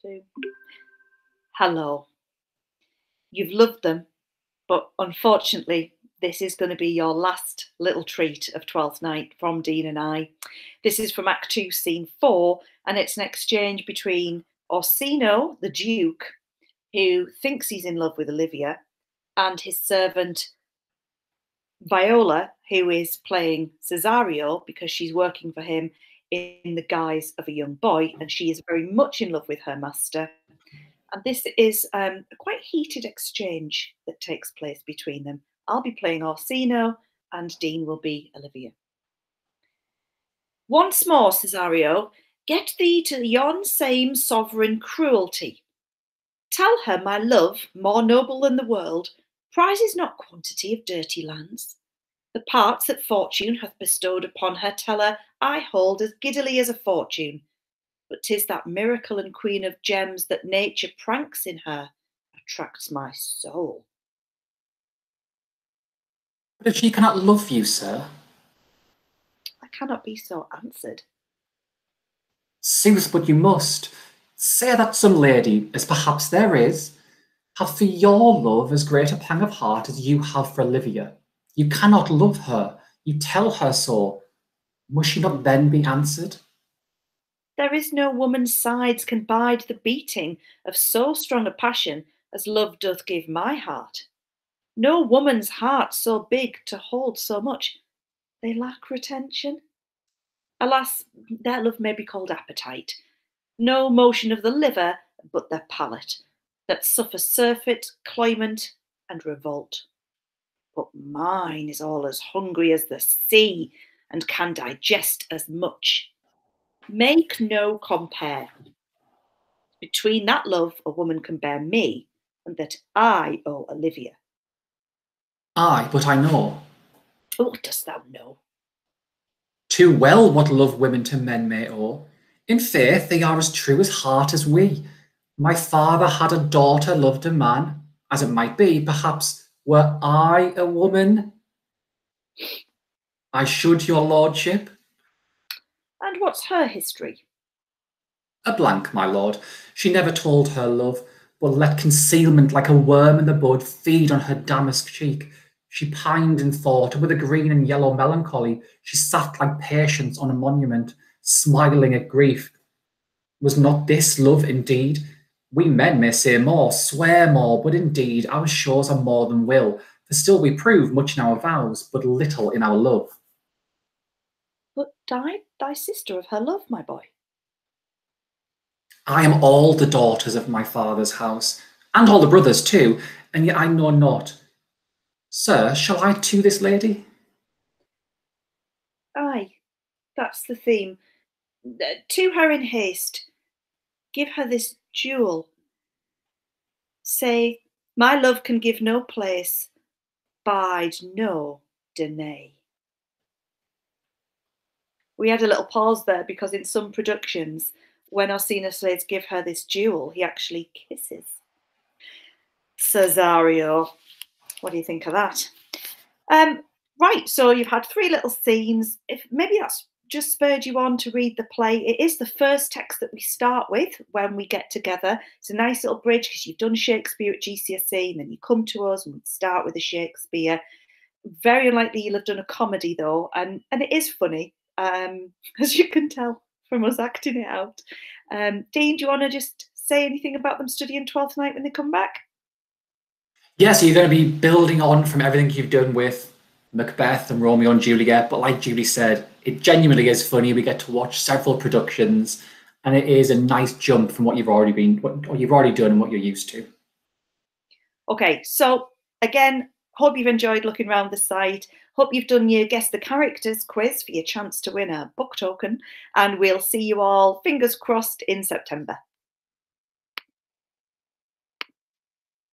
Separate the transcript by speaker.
Speaker 1: two. Hello. You've loved them, but unfortunately, this is going to be your last little treat of Twelfth Night from Dean and I. This is from Act 2, Scene 4, and it's an exchange between Orsino, the Duke, who thinks he's in love with Olivia, and his servant Viola, who is playing Cesario because she's working for him in the guise of a young boy, and she is very much in love with her master. And this is um, a quite heated exchange that takes place between them. I'll be playing Orsino, and Dean will be Olivia. Once more, Cesario, get thee to yon same sovereign cruelty. Tell her my love, more noble than the world, prizes not quantity of dirty lands. The parts that fortune hath bestowed upon her tell her I hold as giddily as a fortune. But 'tis that miracle and queen of gems that nature pranks in her attracts my soul.
Speaker 2: But if she cannot love you, sir?
Speaker 1: I cannot be so answered.
Speaker 2: Sooth, but you must. Say that some lady, as perhaps there is, have for your love as great a pang of heart as you have for Olivia. You cannot love her. You tell her so. Must she not then be answered?
Speaker 1: There is no woman's sides can bide the beating of so strong a passion as love doth give my heart. No woman's heart so big to hold so much. They lack retention. Alas, their love may be called appetite. No motion of the liver, but their palate, that suffer surfeit, cloyment, and revolt. But mine is all as hungry as the sea, and can digest as much. Make no compare between that love a woman can bear me and that I owe Olivia.
Speaker 2: Aye, but I know.
Speaker 1: What dost thou know?
Speaker 2: Too well what love women to men may owe. In faith, they are as true as heart as we. My father had a daughter loved a man, as it might be, perhaps were I a woman, I should, your lordship.
Speaker 1: And what's her history?
Speaker 2: A blank, my lord. She never told her love, but let concealment like a worm in the bud feed on her damask cheek. She pined in thought, with a green and yellow melancholy. She sat like patience on a monument, smiling at grief. Was not this love indeed? We men may say more, swear more, but indeed our shores are more than will, for still we prove much in our vows, but little in our love.
Speaker 1: But died thy sister of her love, my boy?
Speaker 2: I am all the daughters of my father's house, and all the brothers too, and yet I know not. Sir, shall I to this lady?
Speaker 1: Aye, that's the theme. Uh, to her in haste. Give her this jewel. Say, my love can give no place, bide no denay. We had a little pause there because in some productions, when Orsino says give her this jewel, he actually kisses. Cesario, what do you think of that? Um, right, so you've had three little scenes. If maybe that's just spurred you on to read the play. It is the first text that we start with when we get together. It's a nice little bridge because you've done Shakespeare at GCSE and then you come to us and we start with a Shakespeare. Very unlikely you'll have done a comedy though, and, and it is funny, um, as you can tell from us acting it out. Um, Dean, do you want to just say anything about them studying Twelfth Night when they come back?
Speaker 2: Yeah, so you're going to be building on from everything you've done with Macbeth and Romeo and Juliet, but like Julie said, it genuinely is funny. We get to watch several productions, and it is a nice jump from what you've already been, what you've already done, and what you're used to.
Speaker 1: Okay, so again, hope you've enjoyed looking around the site. Hope you've done your guess the characters quiz for your chance to win a book token, and we'll see you all, fingers crossed, in September.